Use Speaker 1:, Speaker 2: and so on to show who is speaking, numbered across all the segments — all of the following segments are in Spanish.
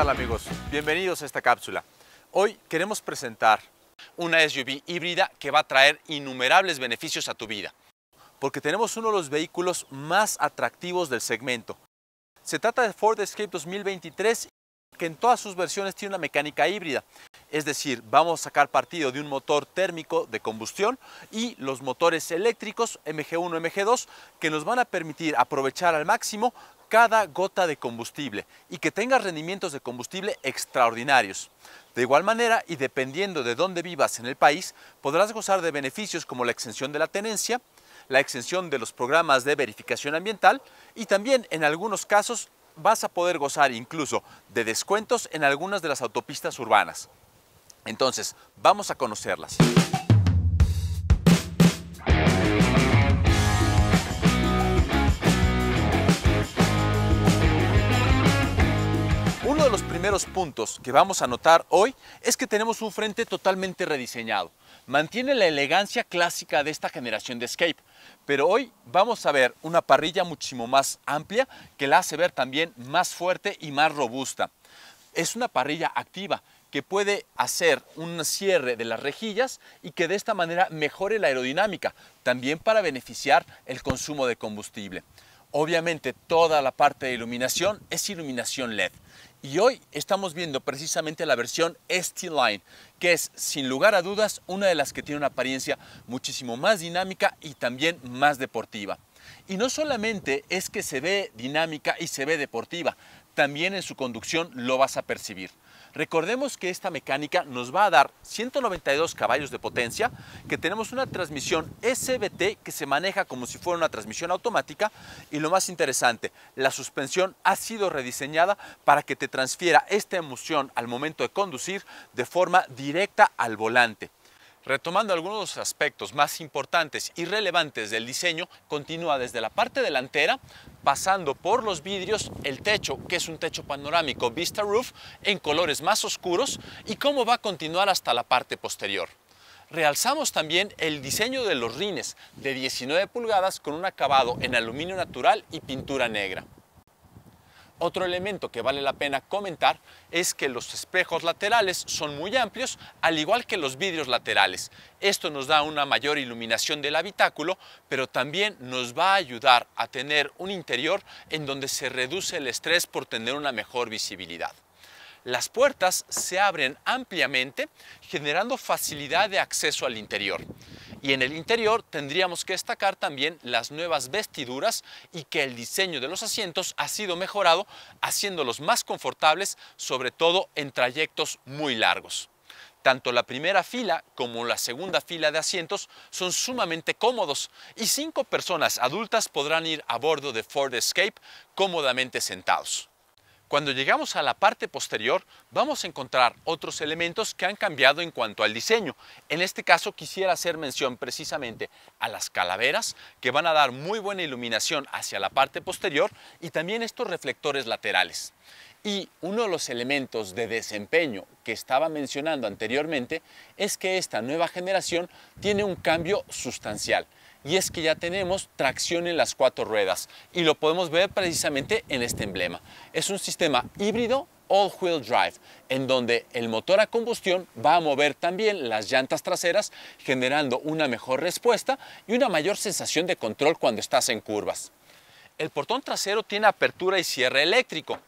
Speaker 1: tal amigos? Bienvenidos a esta cápsula. Hoy queremos presentar una SUV híbrida que va a traer innumerables beneficios a tu vida, porque tenemos uno de los vehículos más atractivos del segmento. Se trata de Ford Escape 2023 que en todas sus versiones tiene una mecánica híbrida. Es decir, vamos a sacar partido de un motor térmico de combustión y los motores eléctricos MG1, MG2 que nos van a permitir aprovechar al máximo cada gota de combustible y que tenga rendimientos de combustible extraordinarios. De igual manera, y dependiendo de dónde vivas en el país, podrás gozar de beneficios como la exención de la tenencia, la exención de los programas de verificación ambiental y también en algunos casos vas a poder gozar incluso de descuentos en algunas de las autopistas urbanas. Entonces, vamos a conocerlas. Primeros puntos que vamos a notar hoy es que tenemos un frente totalmente rediseñado. Mantiene la elegancia clásica de esta generación de Escape, pero hoy vamos a ver una parrilla muchísimo más amplia que la hace ver también más fuerte y más robusta. Es una parrilla activa que puede hacer un cierre de las rejillas y que de esta manera mejore la aerodinámica, también para beneficiar el consumo de combustible. Obviamente toda la parte de iluminación es iluminación LED y hoy estamos viendo precisamente la versión ST-Line, que es sin lugar a dudas una de las que tiene una apariencia muchísimo más dinámica y también más deportiva. Y no solamente es que se ve dinámica y se ve deportiva, también en su conducción lo vas a percibir. Recordemos que esta mecánica nos va a dar 192 caballos de potencia, que tenemos una transmisión SBT que se maneja como si fuera una transmisión automática y lo más interesante, la suspensión ha sido rediseñada para que te transfiera esta emoción al momento de conducir de forma directa al volante. Retomando algunos aspectos más importantes y relevantes del diseño, continúa desde la parte delantera, pasando por los vidrios, el techo, que es un techo panorámico Vista Roof, en colores más oscuros, y cómo va a continuar hasta la parte posterior. Realzamos también el diseño de los rines de 19 pulgadas con un acabado en aluminio natural y pintura negra. Otro elemento que vale la pena comentar es que los espejos laterales son muy amplios, al igual que los vidrios laterales. Esto nos da una mayor iluminación del habitáculo, pero también nos va a ayudar a tener un interior en donde se reduce el estrés por tener una mejor visibilidad. Las puertas se abren ampliamente, generando facilidad de acceso al interior. Y en el interior tendríamos que destacar también las nuevas vestiduras y que el diseño de los asientos ha sido mejorado haciéndolos más confortables, sobre todo en trayectos muy largos. Tanto la primera fila como la segunda fila de asientos son sumamente cómodos y cinco personas adultas podrán ir a bordo de Ford Escape cómodamente sentados. Cuando llegamos a la parte posterior vamos a encontrar otros elementos que han cambiado en cuanto al diseño. En este caso quisiera hacer mención precisamente a las calaveras que van a dar muy buena iluminación hacia la parte posterior y también estos reflectores laterales. Y uno de los elementos de desempeño que estaba mencionando anteriormente es que esta nueva generación tiene un cambio sustancial y es que ya tenemos tracción en las cuatro ruedas y lo podemos ver precisamente en este emblema. Es un sistema híbrido all-wheel drive, en donde el motor a combustión va a mover también las llantas traseras, generando una mejor respuesta y una mayor sensación de control cuando estás en curvas. El portón trasero tiene apertura y cierre eléctrico,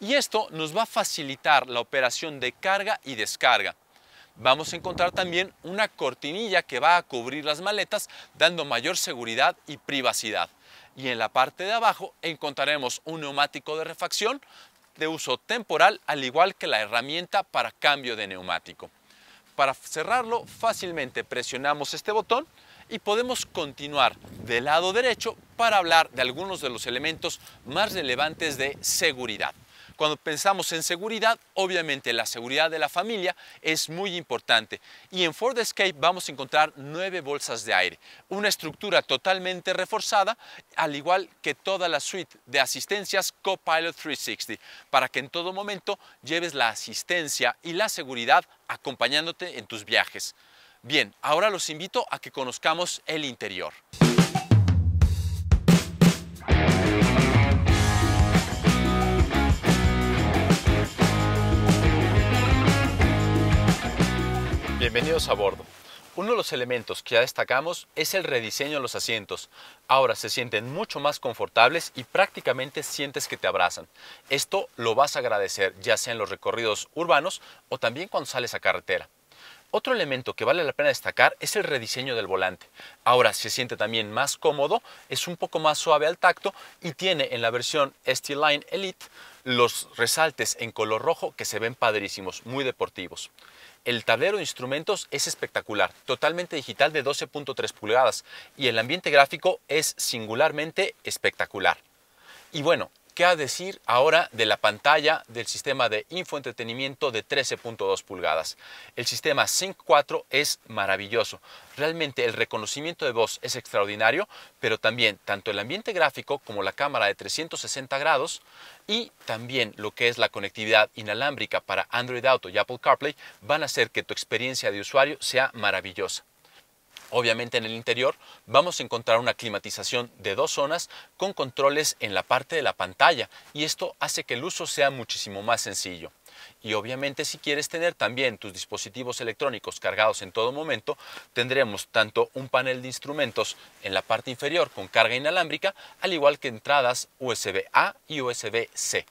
Speaker 1: y esto nos va a facilitar la operación de carga y descarga vamos a encontrar también una cortinilla que va a cubrir las maletas dando mayor seguridad y privacidad. Y en la parte de abajo encontraremos un neumático de refacción de uso temporal al igual que la herramienta para cambio de neumático. Para cerrarlo fácilmente presionamos este botón y podemos continuar del lado derecho para hablar de algunos de los elementos más relevantes de seguridad. Cuando pensamos en seguridad, obviamente la seguridad de la familia es muy importante. Y en Ford Escape vamos a encontrar nueve bolsas de aire, una estructura totalmente reforzada, al igual que toda la suite de asistencias Copilot 360, para que en todo momento lleves la asistencia y la seguridad acompañándote en tus viajes. Bien, ahora los invito a que conozcamos el interior. Bienvenidos a bordo. Uno de los elementos que ya destacamos es el rediseño de los asientos. Ahora se sienten mucho más confortables y prácticamente sientes que te abrazan. Esto lo vas a agradecer ya sea en los recorridos urbanos o también cuando sales a carretera. Otro elemento que vale la pena destacar es el rediseño del volante. Ahora se siente también más cómodo, es un poco más suave al tacto y tiene en la versión ST Line Elite los resaltes en color rojo que se ven padrísimos, muy deportivos. El tablero de instrumentos es espectacular, totalmente digital de 12.3 pulgadas y el ambiente gráfico es singularmente espectacular. Y bueno, ¿Qué a decir ahora de la pantalla del sistema de infoentretenimiento de 13.2 pulgadas? El sistema Sync 4 es maravilloso. Realmente el reconocimiento de voz es extraordinario, pero también tanto el ambiente gráfico como la cámara de 360 grados y también lo que es la conectividad inalámbrica para Android Auto y Apple CarPlay van a hacer que tu experiencia de usuario sea maravillosa. Obviamente en el interior vamos a encontrar una climatización de dos zonas con controles en la parte de la pantalla y esto hace que el uso sea muchísimo más sencillo. Y obviamente si quieres tener también tus dispositivos electrónicos cargados en todo momento, tendremos tanto un panel de instrumentos en la parte inferior con carga inalámbrica, al igual que entradas USB-A y USB-C.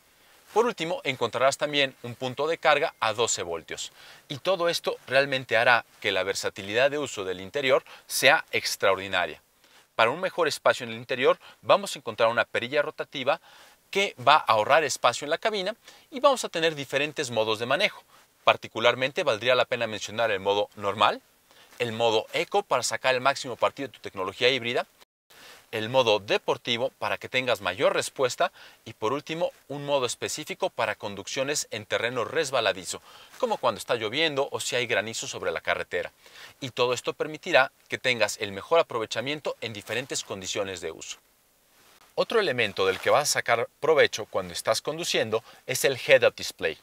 Speaker 1: Por último, encontrarás también un punto de carga a 12 voltios. Y todo esto realmente hará que la versatilidad de uso del interior sea extraordinaria. Para un mejor espacio en el interior, vamos a encontrar una perilla rotativa que va a ahorrar espacio en la cabina y vamos a tener diferentes modos de manejo. Particularmente valdría la pena mencionar el modo normal, el modo eco para sacar el máximo partido de tu tecnología híbrida el modo deportivo para que tengas mayor respuesta y por último un modo específico para conducciones en terreno resbaladizo, como cuando está lloviendo o si hay granizo sobre la carretera. Y todo esto permitirá que tengas el mejor aprovechamiento en diferentes condiciones de uso. Otro elemento del que vas a sacar provecho cuando estás conduciendo es el head-up display.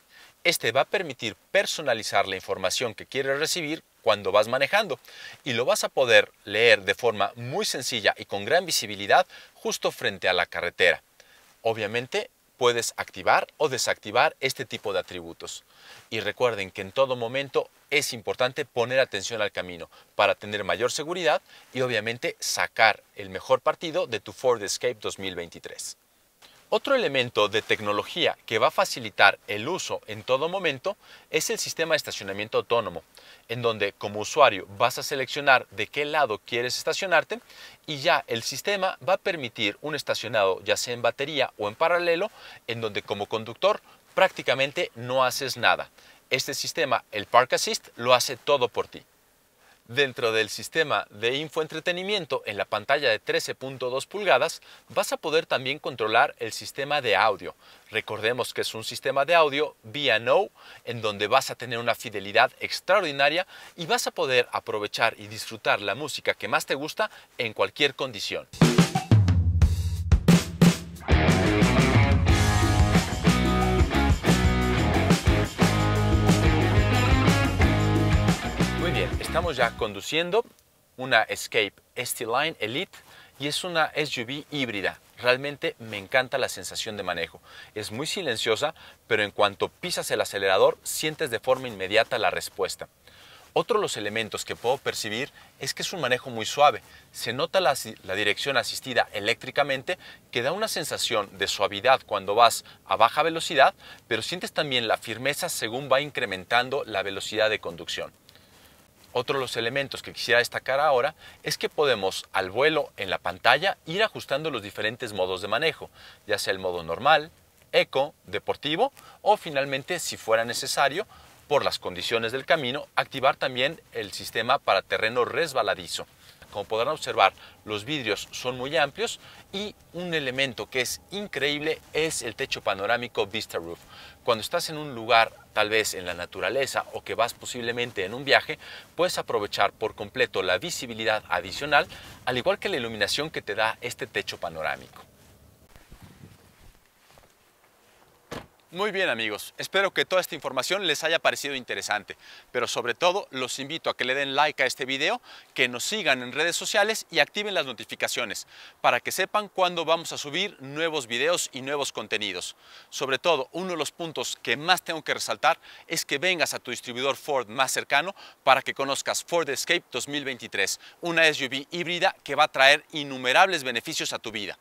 Speaker 1: Este va a permitir personalizar la información que quieres recibir cuando vas manejando y lo vas a poder leer de forma muy sencilla y con gran visibilidad justo frente a la carretera. Obviamente puedes activar o desactivar este tipo de atributos. Y recuerden que en todo momento es importante poner atención al camino para tener mayor seguridad y obviamente sacar el mejor partido de tu Ford Escape 2023. Otro elemento de tecnología que va a facilitar el uso en todo momento es el sistema de estacionamiento autónomo, en donde como usuario vas a seleccionar de qué lado quieres estacionarte y ya el sistema va a permitir un estacionado ya sea en batería o en paralelo, en donde como conductor prácticamente no haces nada. Este sistema, el Park Assist, lo hace todo por ti. Dentro del sistema de infoentretenimiento en la pantalla de 13.2 pulgadas vas a poder también controlar el sistema de audio. Recordemos que es un sistema de audio vía No en donde vas a tener una fidelidad extraordinaria y vas a poder aprovechar y disfrutar la música que más te gusta en cualquier condición. Estamos ya conduciendo una Escape ST-Line Elite y es una SUV híbrida. Realmente me encanta la sensación de manejo. Es muy silenciosa, pero en cuanto pisas el acelerador sientes de forma inmediata la respuesta. Otro de los elementos que puedo percibir es que es un manejo muy suave. Se nota la, dirección asistida eléctricamente que da una sensación de suavidad cuando vas a baja velocidad, pero sientes también la firmeza según va incrementando la velocidad de conducción. Otro de los elementos que quisiera destacar ahora es que podemos al vuelo en la pantalla ir ajustando los diferentes modos de manejo, ya sea el modo normal, eco, deportivo o finalmente si fuera necesario por las condiciones del camino activar también el sistema para terreno resbaladizo. Como podrán observar, los vidrios son muy amplios y un elemento que es increíble es el techo panorámico Vista Roof. Cuando estás en un lugar, tal vez en la naturaleza o que vas posiblemente en un viaje, puedes aprovechar por completo la visibilidad adicional, al igual que la iluminación que te da este techo panorámico. Muy bien amigos, espero que toda esta información les haya parecido interesante, pero sobre todo los invito a que le den like a este video, que nos sigan en redes sociales y activen las notificaciones para que sepan cuándo vamos a subir nuevos videos y nuevos contenidos. Sobre todo, uno de los puntos que más tengo que resaltar es que vengas a tu distribuidor Ford más cercano para que conozcas Ford Escape 2023, una SUV híbrida que va a traer innumerables beneficios a tu vida.